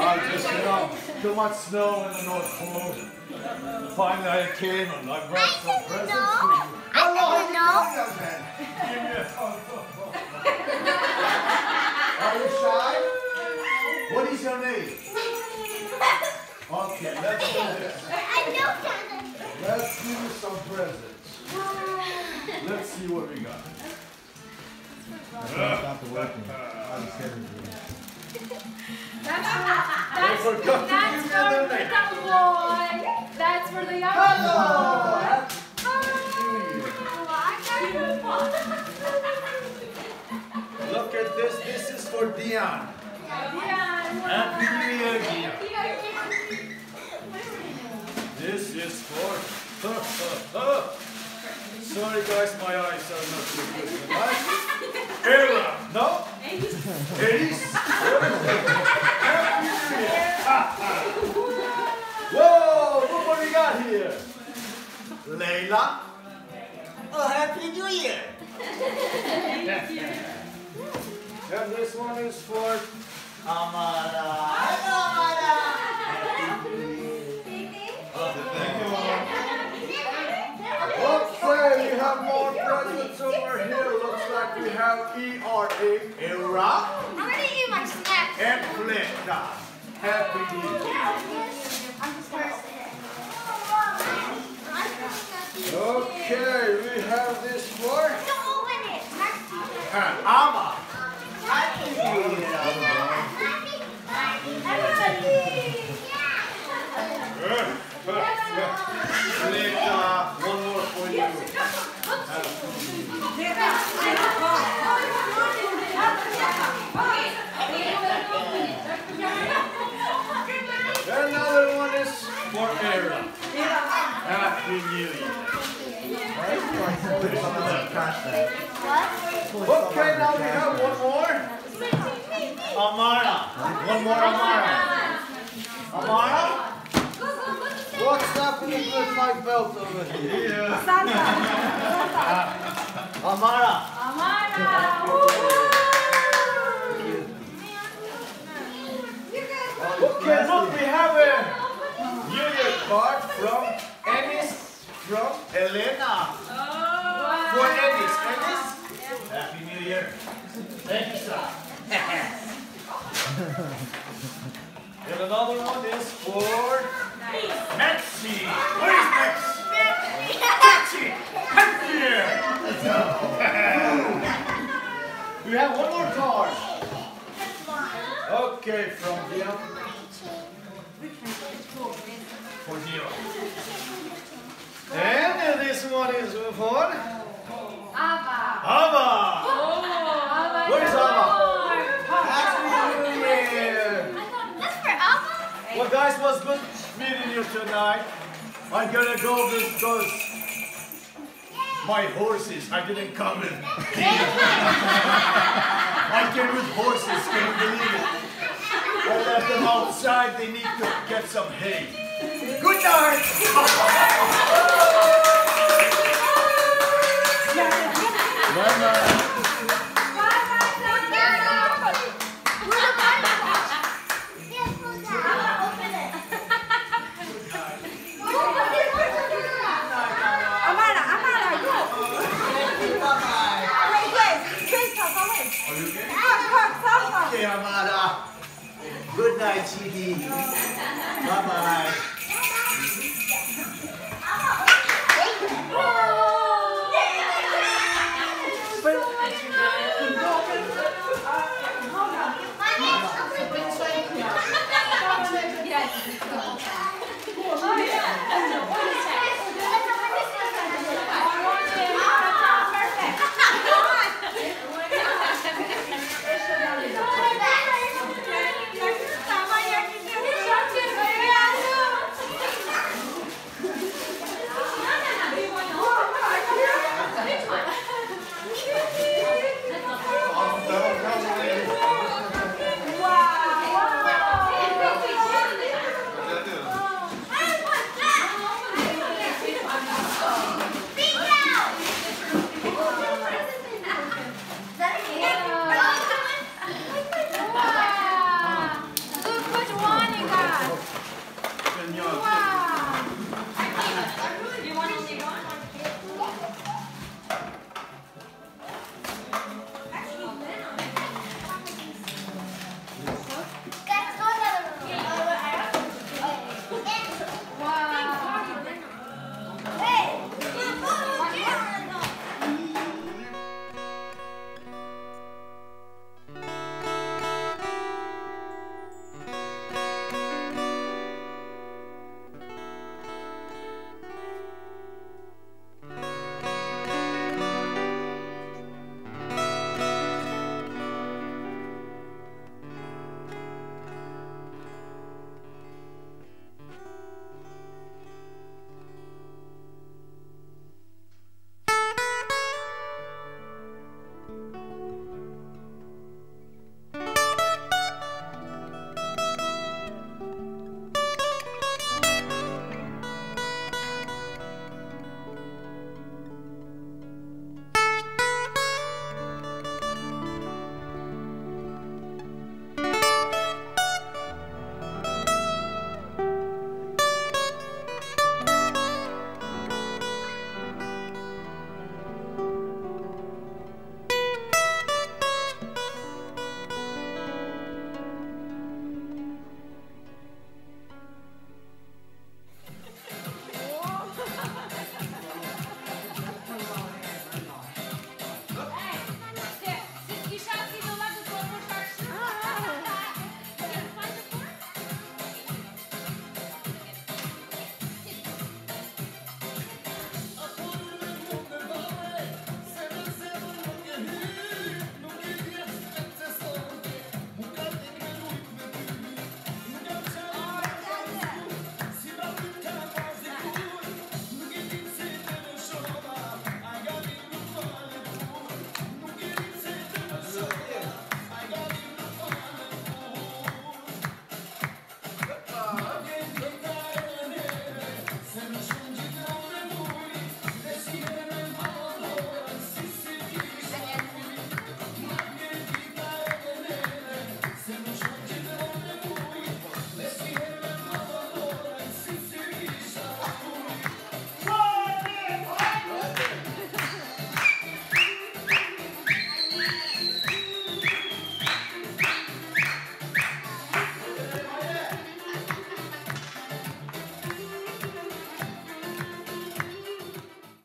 I just, you know, too much snow in the North Pole. Finally, I came and I brought some presents didn't for know. you. I Hello, didn't know. you doing, young? Give me a hug. Are you shy? What is your name? Okay, let's do this. I know Santa. Let's give you some presents. Let's see what we got. That's for, that's, I forgot to that's give you the for the boy. That's for the young Hello! boy. Happy New Year. Look at this. This is for Dion. Happy New Year, Dion. This is for. Sorry, guys, my eyes are not too good. Era, no? New Year. Whoa, look what we got here. Layla. Oh, Happy New Year. And this one is for Amara. Hello, Amara. Happy New Year. Okay, we have more presents over here. Looks like we have ERA, Era, I'm gonna eat my snack. and Fleta. Happy New Year. I'm just gonna sit. Okay, we have this for Don't open it. uh, Ama. Happy New Year, Ama. Fleta, one more for you. Another one is for Era. Happy New Year. Okay, now we have one more. Amara. One more Amara. Amara? What's happening with my belt over here? Santa. Amara. Amara. Okay, look, we have a card from Ennis, from Elena. Oh. For Ennis. Ennis? Happy New Year. Thank you, sir. and another one is for Maxie. Where is Max? Maxie! Come here! we have one more card. Okay, from Dion. For Dion. And this one is for Ava. Where is Ava? Happy New Year. That's for Alma? Well, guys, was good meeting you tonight. I'm gonna go because my horses, I didn't come in. I came with horses, can you believe it? I left them outside, they need to get some hay. Good night! Good night, sweetie. Bye-bye.